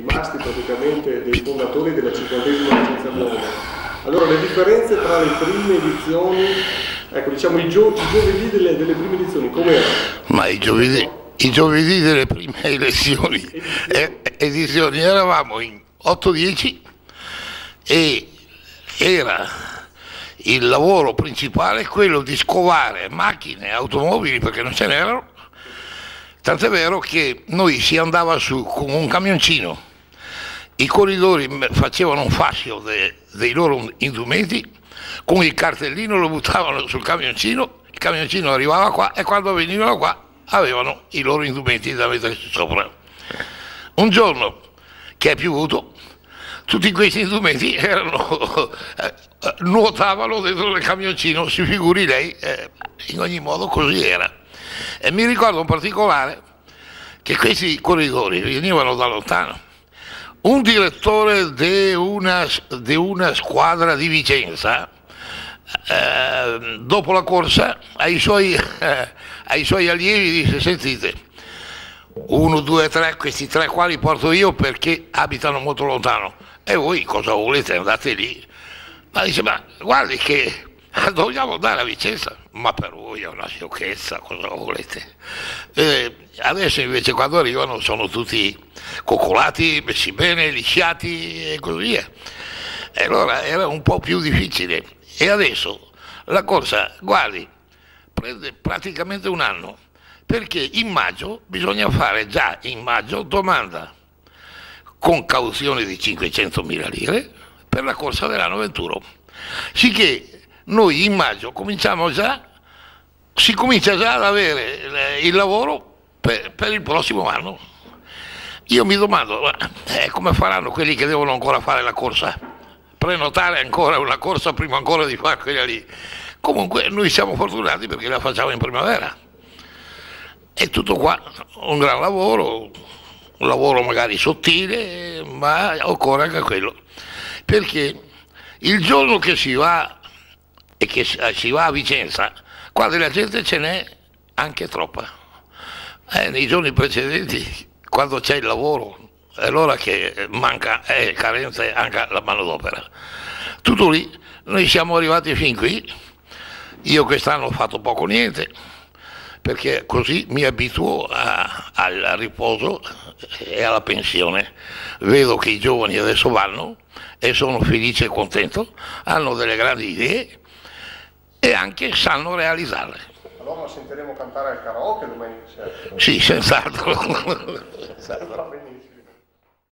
rimasti praticamente dei fondatori della cinquantesima licenza buona. Allora le differenze tra le prime edizioni, ecco diciamo i, gio- i giovedì delle, delle prime edizioni, com'erano? Ma i giovedì, i giovedì delle prime elezioni, eh, edizioni eravamo in 8-10 e era il lavoro principale quello di scovare macchine, automobili perché non ce n'erano, tant'è vero che noi si andava su con un camioncino, i corridori facevano un fascio de- dei loro indumenti, con il cartellino lo buttavano sul camioncino, il camioncino arrivava qua e quando venivano qua avevano i loro indumenti da metterci sopra. Un giorno che è piovuto, tutti questi indumenti erano, eh, eh, nuotavano dentro il camioncino, si figuri lei, eh, in ogni modo così era. E mi ricordo in particolare che questi corridori venivano da lontano. Un direttore di una, di una squadra di Vicenza, eh, dopo la corsa, ai suoi, eh, ai suoi allievi disse, sentite, uno, due, tre, questi tre qua li porto io perché abitano molto lontano. E voi cosa volete? Andate lì. Ma dice, ma guardi che dobbiamo andare a Vicenza. Ma per voi è una sciocchezza, cosa volete? Eh, adesso invece quando arrivano sono tutti coccolati, messi bene, lisciati e così via. E allora era un po' più difficile. E adesso la corsa, guardi, prende praticamente un anno perché in maggio bisogna fare già in maggio domanda con cauzione di 500.000 lire per la corsa dell'anno 21. Sicché noi in maggio cominciamo già, si comincia già ad avere il lavoro per, per il prossimo anno. Io mi domando eh, come faranno quelli che devono ancora fare la corsa? Prenotare ancora una corsa prima ancora di fare quella lì. Comunque noi siamo fortunati perché la facciamo in primavera. È tutto qua, un gran lavoro, un lavoro magari sottile, ma occorre anche quello. Perché il giorno che si va e che si va a Vicenza, qua della gente ce n'è anche troppa. Eh, nei giorni precedenti, quando c'è il lavoro, è l'ora che manca, è carente anche la manodopera. Tutto lì, noi siamo arrivati fin qui, io quest'anno ho fatto poco niente, perché così mi abituo a, al riposo e alla pensione. Vedo che i giovani adesso vanno e sono felice e contento, hanno delle grandi idee e anche sanno realizzarle. Allora la sentiremo cantare al karaoke domani sera. Sì, senz'altro. Va benissimo.